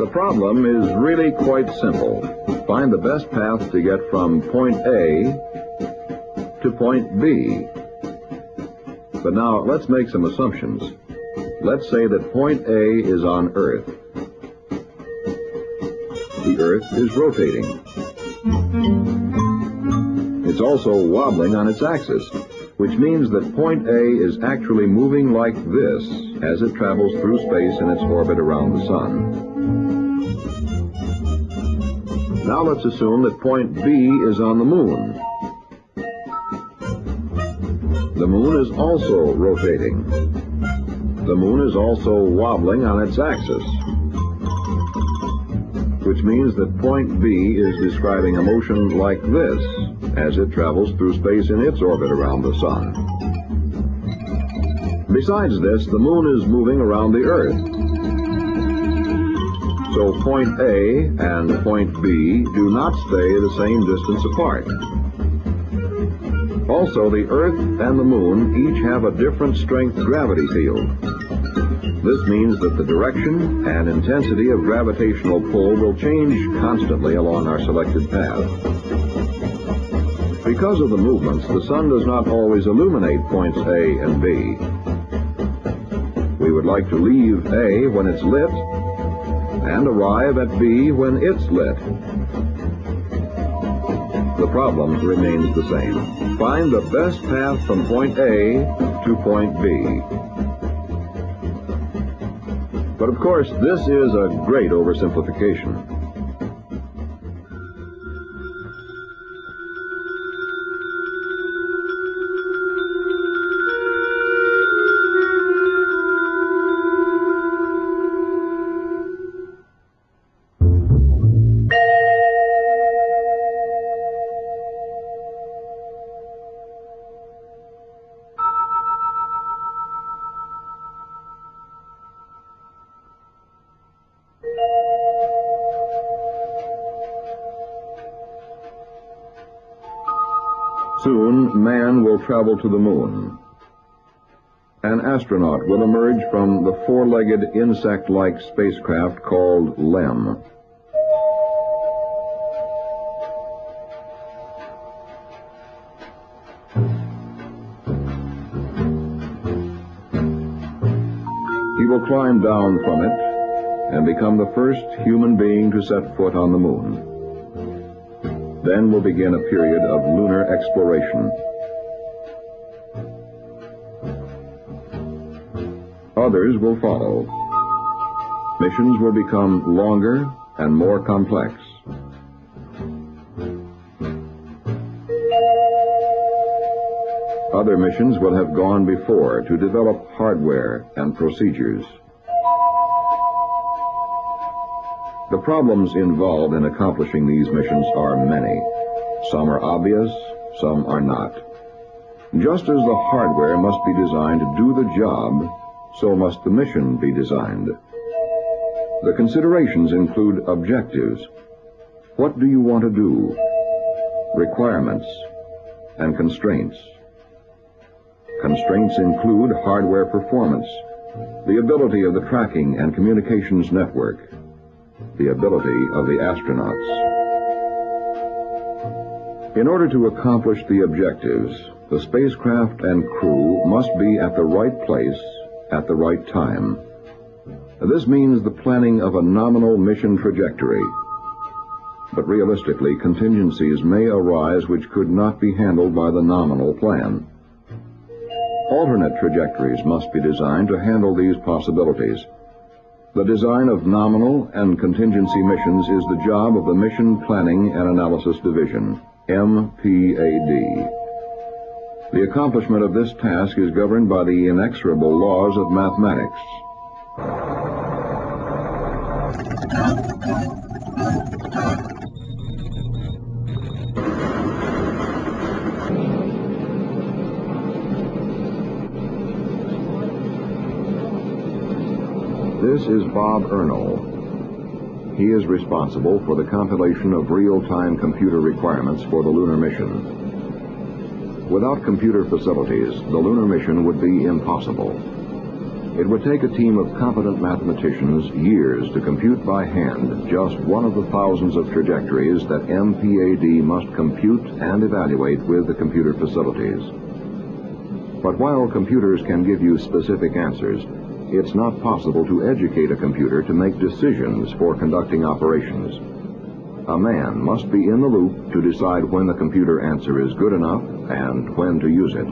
The problem is really quite simple. Find the best path to get from point A to point B. But now let's make some assumptions. Let's say that point A is on Earth. The Earth is rotating. It's also wobbling on its axis, which means that point A is actually moving like this as it travels through space in its orbit around the Sun. Now let's assume that point B is on the Moon. The Moon is also rotating. The Moon is also wobbling on its axis, which means that point B is describing a motion like this as it travels through space in its orbit around the Sun. Besides this, the Moon is moving around the Earth. So point A and point B do not stay the same distance apart. Also, the Earth and the Moon each have a different strength gravity field. This means that the direction and intensity of gravitational pull will change constantly along our selected path. Because of the movements, the sun does not always illuminate points A and B. We would like to leave A when it's lit and arrive at B when it's lit. The problem remains the same. Find the best path from point A to point B. But of course, this is a great oversimplification. Travel to the moon. An astronaut will emerge from the four-legged insect-like spacecraft called LEM. He will climb down from it and become the first human being to set foot on the moon. Then will begin a period of lunar exploration. Others will follow. Missions will become longer and more complex. Other missions will have gone before to develop hardware and procedures. The problems involved in accomplishing these missions are many. Some are obvious, some are not. Just as the hardware must be designed to do the job, so must the mission be designed. The considerations include objectives. What do you want to do? Requirements and constraints. Constraints include hardware performance, the ability of the tracking and communications network, the ability of the astronauts. In order to accomplish the objectives, the spacecraft and crew must be at the right place at the right time. This means the planning of a nominal mission trajectory. But realistically, contingencies may arise which could not be handled by the nominal plan. Alternate trajectories must be designed to handle these possibilities. The design of nominal and contingency missions is the job of the Mission Planning and Analysis Division, MPAD. The accomplishment of this task is governed by the inexorable laws of mathematics. This is Bob Ernle. He is responsible for the compilation of real-time computer requirements for the lunar mission. Without computer facilities, the lunar mission would be impossible. It would take a team of competent mathematicians years to compute by hand just one of the thousands of trajectories that MPAD must compute and evaluate with the computer facilities. But while computers can give you specific answers, it's not possible to educate a computer to make decisions for conducting operations. A man must be in the loop to decide when the computer answer is good enough and when to use it.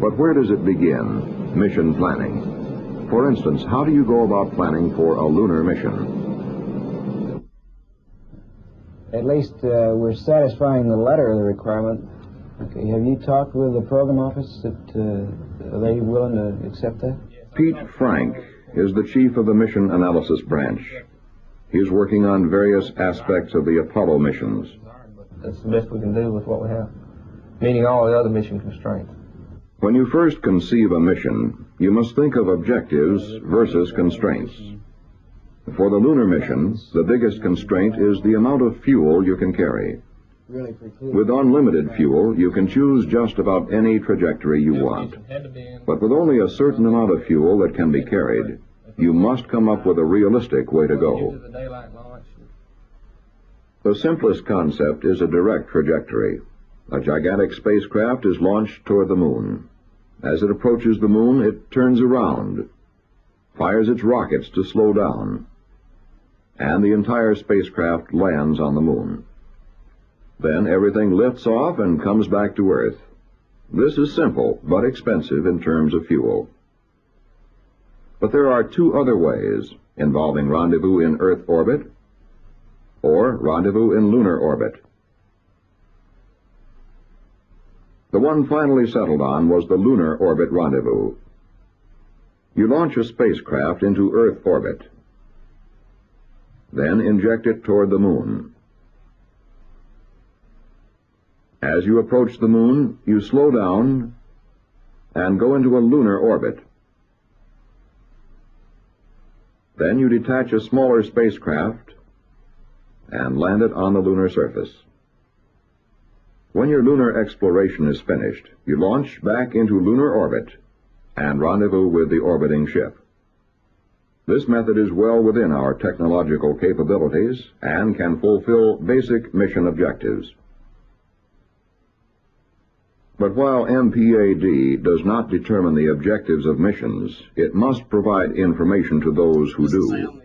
But where does it begin? Mission planning. For instance, how do you go about planning for a lunar mission? At least uh, we're satisfying the letter of the requirement. Okay, have you talked with the program office that uh, are they willing to accept that? Pete Frank is the chief of the Mission Analysis Branch. He is working on various aspects of the Apollo missions. That's the best we can do with what we have, meeting all the other mission constraints. When you first conceive a mission, you must think of objectives versus constraints. For the lunar mission, the biggest constraint is the amount of fuel you can carry. With unlimited fuel, you can choose just about any trajectory you want. But with only a certain amount of fuel that can be carried, you must come up with a realistic way to go. The simplest concept is a direct trajectory. A gigantic spacecraft is launched toward the moon. As it approaches the moon, it turns around, fires its rockets to slow down, and the entire spacecraft lands on the moon. Then everything lifts off and comes back to Earth. This is simple, but expensive in terms of fuel. But there are two other ways involving rendezvous in Earth orbit or rendezvous in lunar orbit. The one finally settled on was the lunar orbit rendezvous. You launch a spacecraft into Earth orbit, then inject it toward the moon. As you approach the moon, you slow down and go into a lunar orbit. Then you detach a smaller spacecraft and land it on the lunar surface. When your lunar exploration is finished, you launch back into lunar orbit and rendezvous with the orbiting ship. This method is well within our technological capabilities and can fulfill basic mission objectives. But while MPAD does not determine the objectives of missions, it must provide information to those who do.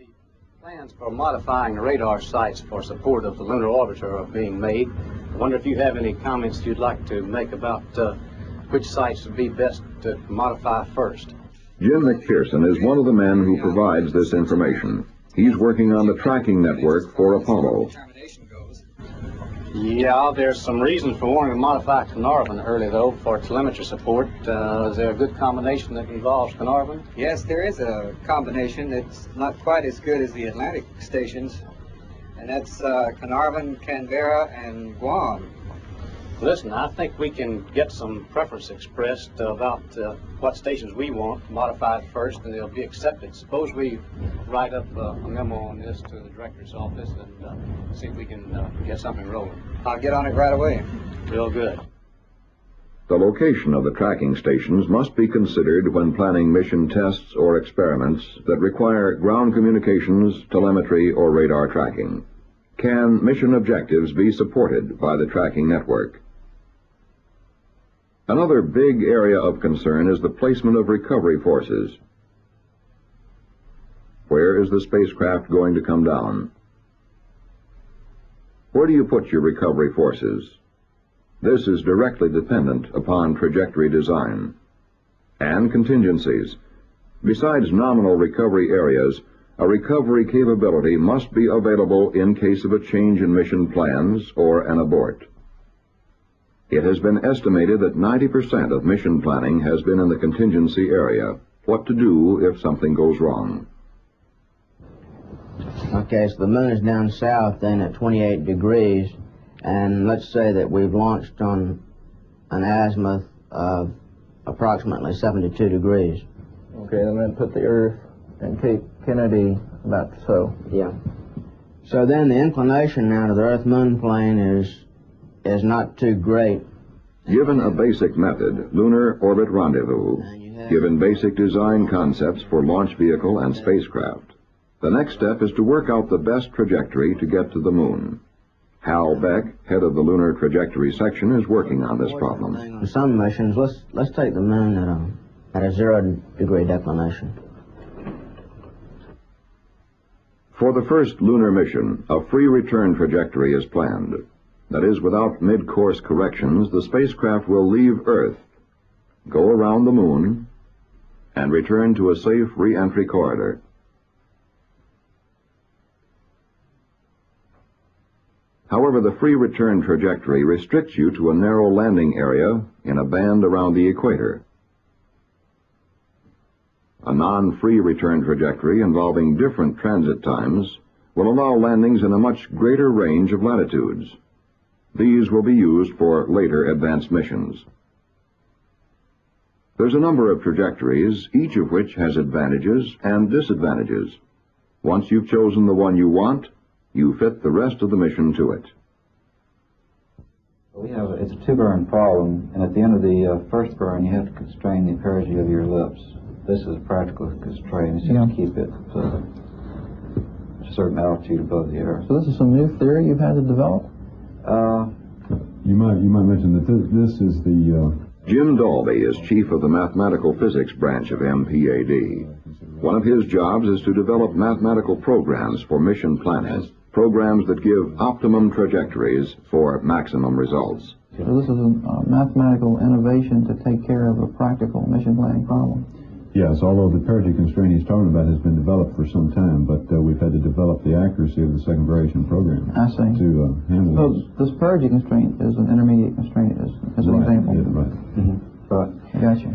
Plans for modifying radar sites for support of the lunar orbiter are being made. I wonder if you have any comments you'd like to make about uh, which sites would be best to modify first. Jim McPherson is one of the men who provides this information. He's working on the tracking network for Apollo. Yeah, there's some reason for wanting to modify Carnarvon early, though, for telemetry support. Uh, is there a good combination that involves Carnarvon? Yes, there is a combination that's not quite as good as the Atlantic stations, and that's uh, Carnarvon, Canberra, and Guam. Listen, I think we can get some preference expressed about uh, what stations we want modified first, and they'll be accepted. Suppose we write up uh, a memo on this to the director's office and uh, see if we can uh, get something rolling. I'll get on it right away. Real good. The location of the tracking stations must be considered when planning mission tests or experiments that require ground communications, telemetry, or radar tracking. Can mission objectives be supported by the tracking network? Another big area of concern is the placement of recovery forces. Where is the spacecraft going to come down? Where do you put your recovery forces? This is directly dependent upon trajectory design and contingencies. Besides nominal recovery areas, a recovery capability must be available in case of a change in mission plans or an abort. It has been estimated that 90% of mission planning has been in the contingency area. What to do if something goes wrong. Okay, so the moon is down south then at 28 degrees, and let's say that we've launched on an azimuth of approximately 72 degrees. Okay, and then put the Earth and Cape Kennedy about so. Yeah. So then the inclination now to the Earth-Moon plane is is not too great. Given a basic method, lunar orbit rendezvous, ah, given basic design concepts for launch vehicle and spacecraft. The next step is to work out the best trajectory to get to the moon. Hal Beck, head of the Lunar Trajectory Section, is working on this problem. On some missions, let's let's take the moon at a, at a zero degree declination. For the first lunar mission, a free return trajectory is planned. That is, without mid-course corrections, the spacecraft will leave Earth, go around the moon, and return to a safe re-entry corridor. However, the free return trajectory restricts you to a narrow landing area in a band around the equator. A non-free return trajectory involving different transit times will allow landings in a much greater range of latitudes. These will be used for later advanced missions. There's a number of trajectories, each of which has advantages and disadvantages. Once you've chosen the one you want, you fit the rest of the mission to it. We have, it's a two-burn problem, and at the end of the uh, first burn, you have to constrain the apogee of your ellipse. This is a practical constraint, it's just to keep it uh, a certain altitude above the earth. So this is some new theory you've had to develop? Uh, You might, you might mention that this, this is the, uh, Jim Dalby is chief of the mathematical physics branch of MPAD. One of his jobs is to develop mathematical programs for mission planning, programs that give optimum trajectories for maximum results. So this is a uh, mathematical innovation to take care of a practical mission planning problem. Yes, although the parity constraint he's talking about has been developed for some time, but uh, we've had to develop the accuracy of the second variation program I see. to uh, handle So this. this purging constraint is an intermediate constraint, as, as an example. yeah, right. but I got you.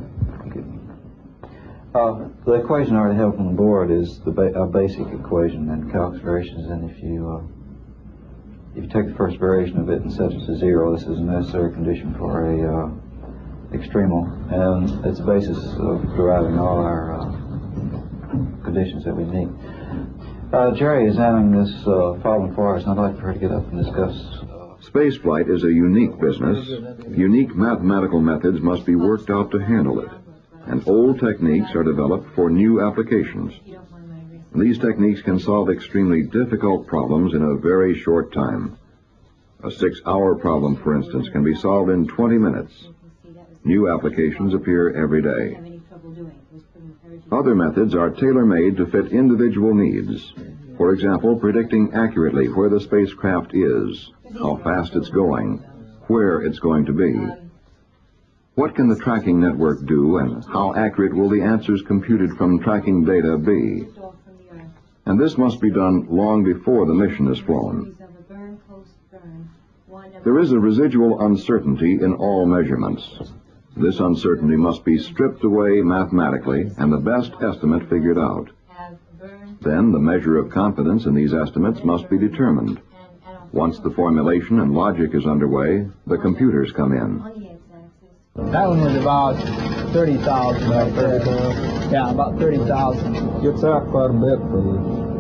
uh, the equation I already have on the board is the ba- a basic equation and calculus variations, and if you uh, if you take the first variation of it and set it to zero, this is a necessary condition for a extremal, and it's the basis of deriving all our uh, conditions that we need. Uh, Jerry is having this uh, problem for us, and I'd like for her to get up and discuss. Uh, Spaceflight is a unique business. Unique mathematical methods must be worked out to handle it, and old techniques are developed for new applications. These techniques can solve extremely difficult problems in a very short time. A six-hour problem, for instance, can be solved in 20 minutes. New applications appear every day. Other methods are tailor-made to fit individual needs. For example, predicting accurately where the spacecraft is, how fast it's going, where it's going to be. What can the tracking network do and how accurate will the answers computed from tracking data be? And this must be done long before the mission is flown. There is a residual uncertainty in all measurements. This uncertainty must be stripped away mathematically and the best estimate figured out. Then the measure of confidence in these estimates must be determined. Once the formulation and logic is underway, the computers come in. That one was about 30,000 right there. Yeah, about 30,000. Gets out quite a bit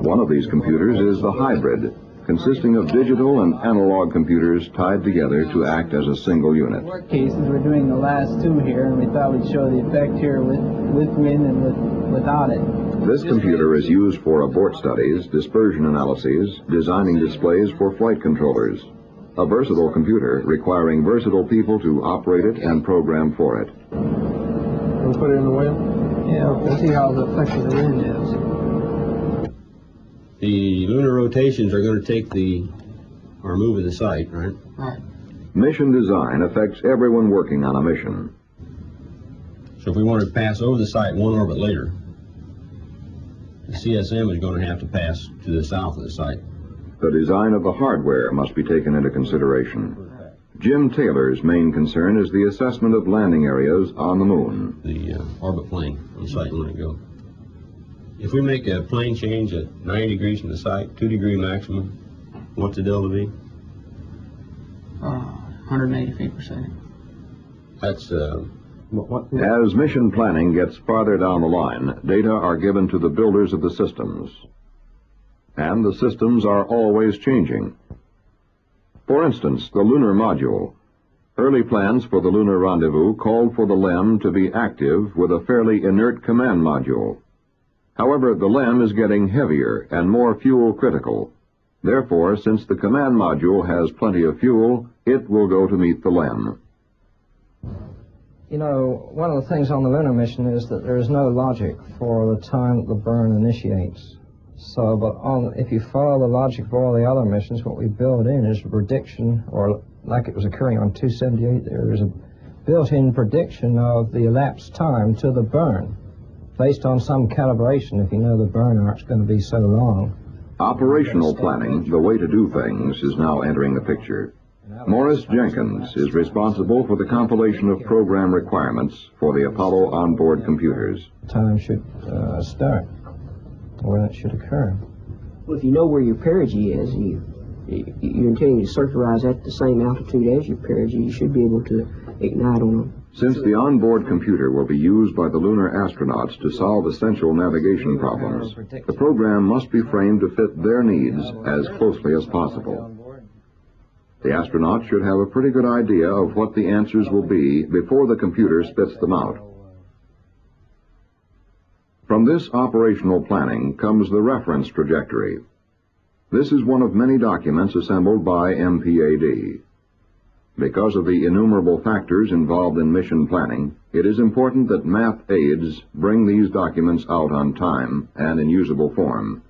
One of these computers is the hybrid, consisting of digital and analog computers tied together to act as a single unit. Work cases, we're doing the last two here, and we thought we'd show the effect here with, with wind and with, without it. This computer is used for abort studies, dispersion analyses, designing displays for flight controllers. A versatile computer requiring versatile people to operate it and program for it. We'll put it in the wind? Yeah, we'll see how the effect of the wind is. The lunar rotations are going to take the, or move of the site, right? Right. Mission design affects everyone working on a mission. So if we want to pass over the site one orbit later, the CSM is going to have to pass to the south of the site. The design of the hardware must be taken into consideration. Jim Taylor's main concern is the assessment of landing areas on the moon. the uh, orbit plane on the site you want to go. If we make a plane change at 90 degrees from the site, 2 degree maximum, what's the delta be? Uh, 180 feet per second. That's, uh, As mission planning gets farther down the line, data are given to the builders of the systems. And the systems are always changing. For instance, the lunar module. Early plans for the lunar rendezvous called for the LEM to be active with a fairly inert command module. However, the LEM is getting heavier and more fuel critical. Therefore, since the command module has plenty of fuel, it will go to meet the LEM. You know, one of the things on the lunar mission is that there is no logic for the time that the burn initiates. So, but on, if you follow the logic of all the other missions, what we build in is a prediction, or like it was occurring on 278, there is a built-in prediction of the elapsed time to the burn, based on some calibration, if you know the burn arc's going to be so long. Operational planning, the way to do things, is now entering the picture. Morris Jenkins is responsible for the compilation of program requirements for the Apollo onboard computers. Time should uh, start, or that should occur. Well, if you know where your perigee is, and you, you, you're intending to circularize at the same altitude as your perigee, you should be able to ignite on Since the onboard computer will be used by the lunar astronauts to solve essential navigation problems, the program must be framed to fit their needs as closely as possible. The astronaut should have a pretty good idea of what the answers will be before the computer spits them out. From this operational planning comes the reference trajectory. This is one of many documents assembled by MPAD. Because of the innumerable factors involved in mission planning, it is important that math aids bring these documents out on time and in usable form.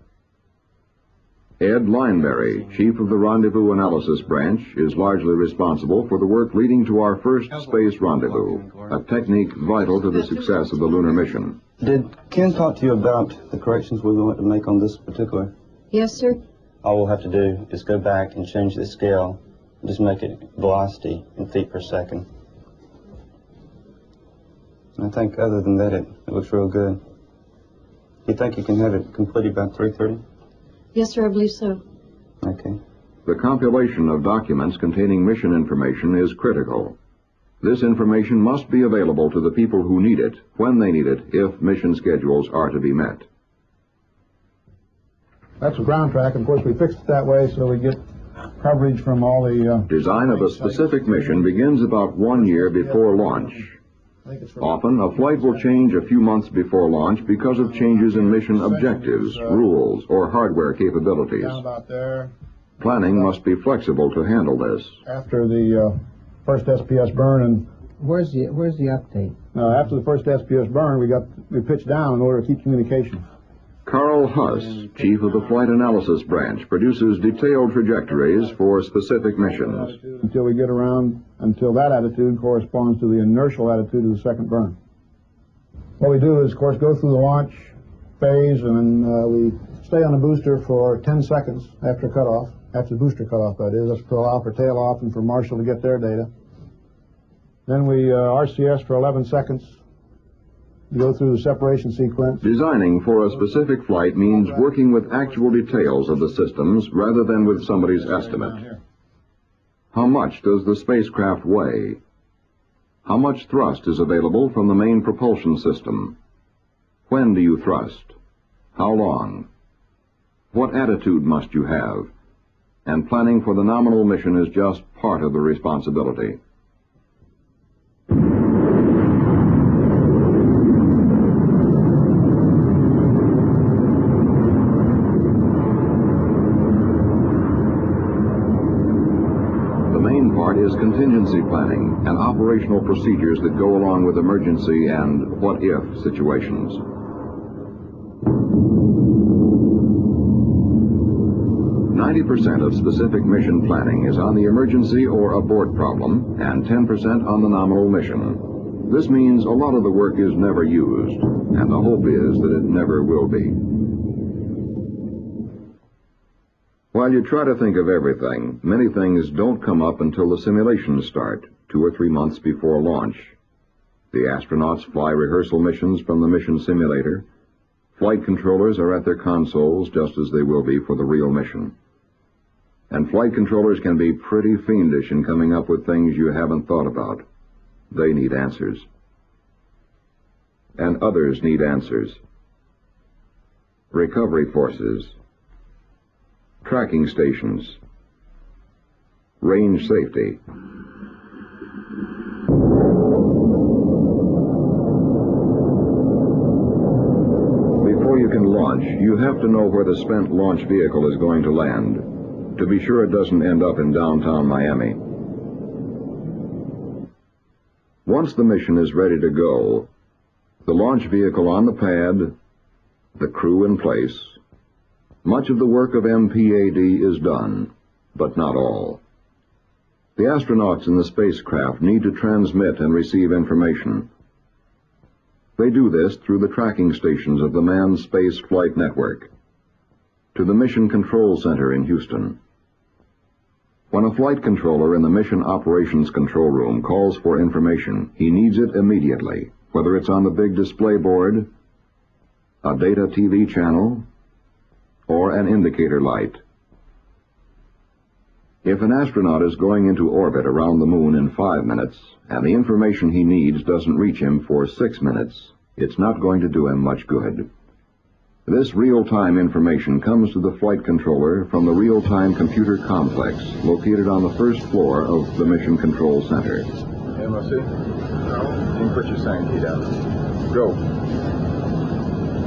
Ed Lineberry, chief of the Rendezvous Analysis Branch, is largely responsible for the work leading to our first space rendezvous, a technique vital to the success of the lunar mission. Did Ken talk to you about the corrections we're going to make on this particular? Yes, sir. All we'll have to do is go back and change the scale, and just make it velocity in feet per second. I think other than that, it, it looks real good. You think you can have it completed by 3.30? Yes, sir, I believe so. Okay. The compilation of documents containing mission information is critical. This information must be available to the people who need it, when they need it, if mission schedules are to be met. That's a ground track. Of course, we fixed it that way so we get coverage from all the... Uh, Design of a specific mission begins about one year before launch. Often, a flight will change a few months before launch because of changes in mission objectives, rules, or hardware capabilities. down about there. Planning must be flexible to handle this. After the uh, first SPS burn and Where's the Where's the update? uh, after the first SPS burn, we got we pitched down in order to keep communication. Carl Huss, chief of the Flight Analysis Branch, produces detailed trajectories for specific missions. until we get around until that attitude corresponds to the inertial attitude of the second burn. What we do is, of course, go through the launch phase, and uh, we stay on the booster for 10 seconds after cutoff, after the booster cutoff, that is. That's to allow for tail off and for Marshall to get their data. Then we uh, RCS for 11 seconds, go through the separation sequence. Designing for a specific flight means working with actual details of the systems rather than with somebody's estimate. How much does the spacecraft weigh? How much thrust is available from the main propulsion system? When do you thrust? How long? What attitude must you have? And planning for the nominal mission is just part of the responsibility. The main part is contingency planning and operational procedures that go along with emergency and what-if situations. Ninety percent of specific mission planning is on the emergency or abort problem, and ten percent on the nominal mission. This means a lot of the work is never used, and the hope is that it never will be. While you try to think of everything, many things don't come up until the simulations start, two or three months before launch. The astronauts fly rehearsal missions from the mission simulator. Flight controllers are at their consoles just as they will be for the real mission. And flight controllers can be pretty fiendish in coming up with things you haven't thought about. They need answers. And others need answers. Recovery forces, tracking stations, range safety. Before you can launch, you have to know where the spent launch vehicle is going to land, to be sure it doesn't end up in downtown Miami. Once the mission is ready to go, the launch vehicle on the pad, the crew in place, much of the work of MPAD is done, but not all. The astronauts in the spacecraft need to transmit and receive information. They do this through the tracking stations of the Manned Space Flight Network to the Mission Control Center in Houston. When a flight controller in the Mission Operations Control Room calls for information, he needs it immediately, whether it's on the big display board, a data TV channel, or an indicator light. If an astronaut is going into orbit around the moon in five minutes, and the information he needs doesn't reach him for six minutes, it's not going to do him much good. This real-time information comes to the flight controller from the real-time computer complex located on the first floor of the Mission Control Center. Your sign key down. Go.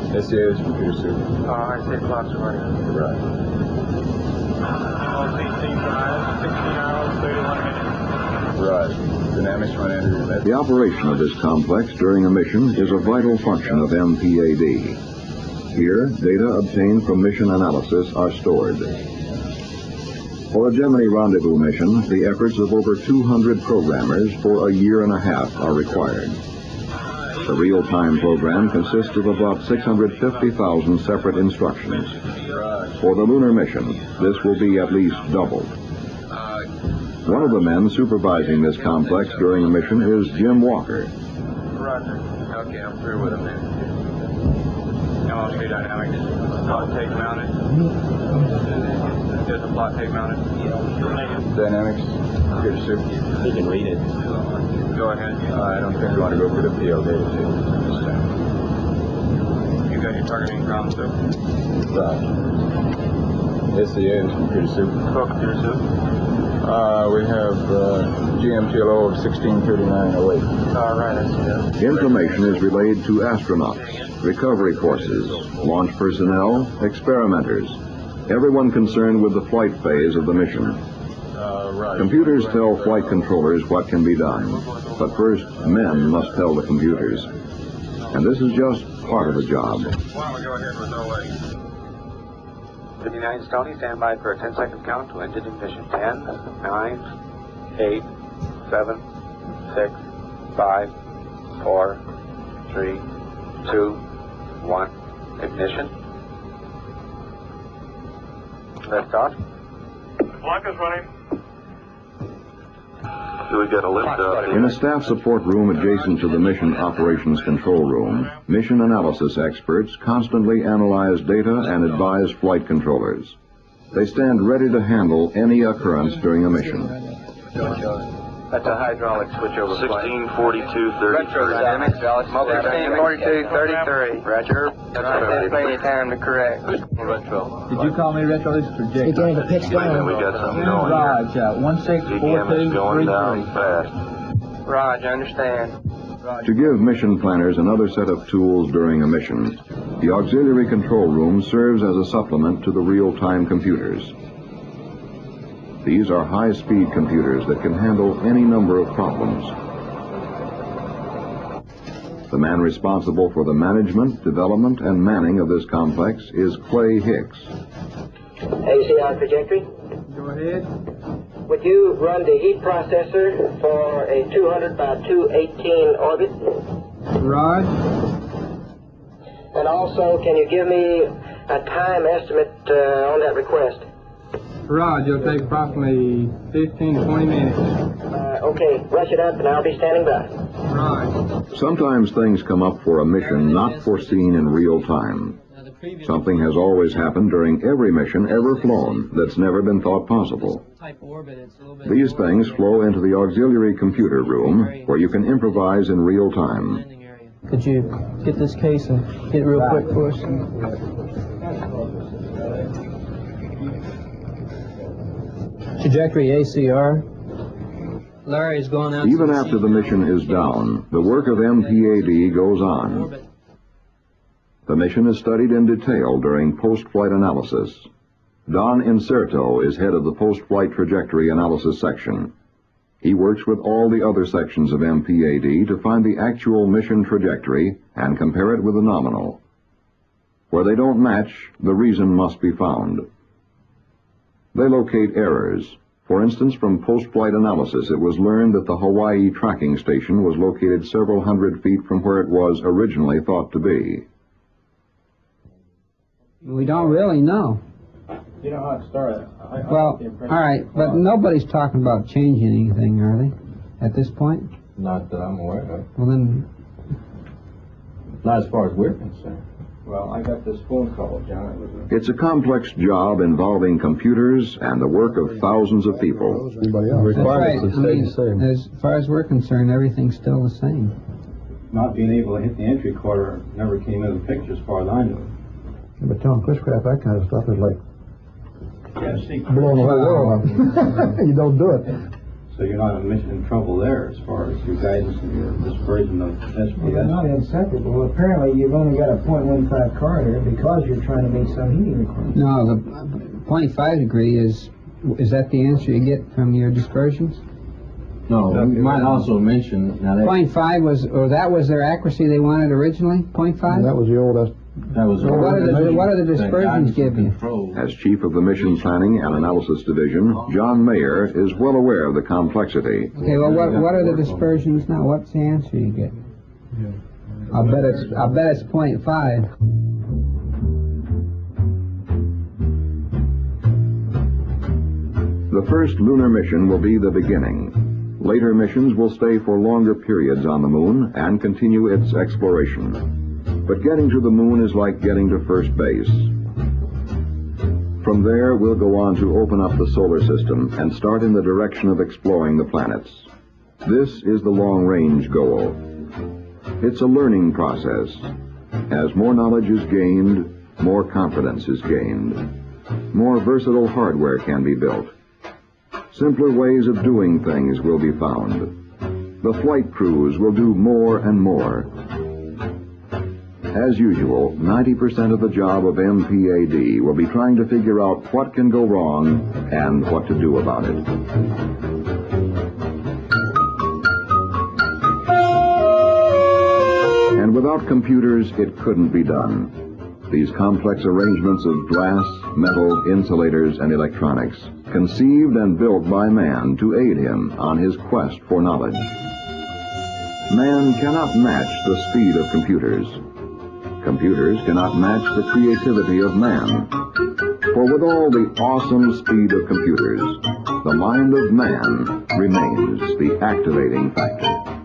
SCA's computer suit. Uh, I say clocks are running. Right. MOC, 60 hours, 31 minutes. Right. Dynamics run Andrew. The operation of this complex during a mission is a vital function of MPAD. Here, data obtained from mission analysis are stored. For a Gemini rendezvous mission, the efforts of over 200 programmers for a year and a half are required. The real-time program consists of about 650,000 separate instructions. For the lunar mission, this will be at least doubled. One of the men supervising this complex during the mission is Jim Walker. Roger. Okay, I'm through with him then. MOC dynamics. Plot take mounted. There's a plot take mounted. Dynamics, computer suit. He can read it. Go ahead. Uh, I don't think we want to go for the PO data too. You got your targeting ground suit. Right. SCA's computer suit. Go computer suit. Uh, we have uh, GMTLO of 163908. All right, I see that. Information is relayed to astronauts, recovery forces, launch personnel, experimenters, everyone concerned with the flight phase of the mission. Right. Computers tell flight controllers what can be done, but first men must tell the computers. And this is just part of the job. Why don't we go ahead with 08? 59 Stony, stand by for a 10 second count to engine ignition. 10, 9, 8, 7, 6, 5, 4, 3, 2, 1. Ignition. Lift off. Clock is running. Do we get a lift up? In a staff support room adjacent to the Mission Operations Control Room, mission analysis experts constantly analyze data and advise flight controllers. They stand ready to handle any occurrence during a mission. That's a hydraulic switchover. 164233. Retro dynamics, motor 164233. Roger. That's plenty of time to correct. Retro. Did you call me retro? This is projector. Beginning to pitch down. We got something going Raj, here. uh, one six four DGM two is going three down three. fast. Raj, I understand. To give mission planners another set of tools during a mission, the auxiliary control room serves as a supplement to the real-time computers. These are high-speed computers that can handle any number of problems. The man responsible for the management, development, and manning of this complex is Clay Hicks. ACR trajectory. Go ahead. Would you run the heat processor for a 200 by 218 orbit? Raj, And also, can you give me a time estimate uh, on that request? Raj, it'll take approximately 15 to 20 minutes. Uh, okay, rush it up and I'll be standing by. Raj. Sometimes things come up for a mission not foreseen in real time. Something has always happened during every mission ever flown that's never been thought possible. These things flow into the auxiliary computer room where you can improvise in real time. Could you get this case and get it real quick for us? Trajectory ACR. Larry's going out. Even after the mission is down, the work of MPAD goes on. The mission is studied in detail during post-flight analysis. Don Incerto is head of the post-flight trajectory analysis section. He works with all the other sections of MPAD to find the actual mission trajectory and compare it with the nominal. Where they don't match, the reason must be found. They locate errors. For instance, from post-flight analysis, it was learned that the Hawaii tracking station was located several hundred feet from where it was originally thought to be. We don't really know. You know how it started. I, I Well, got the all impression- right, but nobody's talking about changing anything, are they, at this point? Not that I'm aware of. Well, then, Not as far as we're concerned. Well, I got this phone call, John. It It's a complex job involving computers and the work of thousands of people. Anybody that's right. I mean, as far as we're concerned, everything's still the same. not being able to hit the entry corridor never came into the picture as far as I knew. But telling Chris Kraft that kind of stuff is like Yeah, see, blowing the whole world up. You don't do it. So you're not in mission in trouble there as far as your guidance and your dispersion of Well, they're SPS. not inseparable. Apparently, you've only got a .15 car here because you're trying to meet some heating requirements. No, the uh, point five degree is, is that the answer you get from your dispersions? No, you might also mention, now that, Point five was, or that was their accuracy they wanted originally, point five? That was the oldest. That was. Well, what are the, what are the dispersions give you? As chief of the Mission Planning and Analysis Division, John Mayer is well aware of the complexity. Okay, well, what, what are the dispersions now? What's the answer you get? I'll bet it's, I'll bet it's point five. The first lunar mission will be the beginning. Later missions will stay for longer periods on the moon and continue its exploration. But getting to the moon is like getting to first base. From there, we'll go on to open up the solar system and start in the direction of exploring the planets. This is the long-range goal. It's a learning process. As more knowledge is gained, more confidence is gained. More versatile hardware can be built. Simpler ways of doing things will be found. The flight crews will do more and more. As usual, 90% of the job of MPAD will be trying to figure out what can go wrong and what to do about it. And without computers, it couldn't be done. These complex arrangements of glass, metal, insulators, and electronics, conceived and built by man to aid him on his quest for knowledge. Man cannot match the speed of computers. Computers cannot match the creativity of man. For with all the awesome speed of computers, the mind of man remains the activating factor.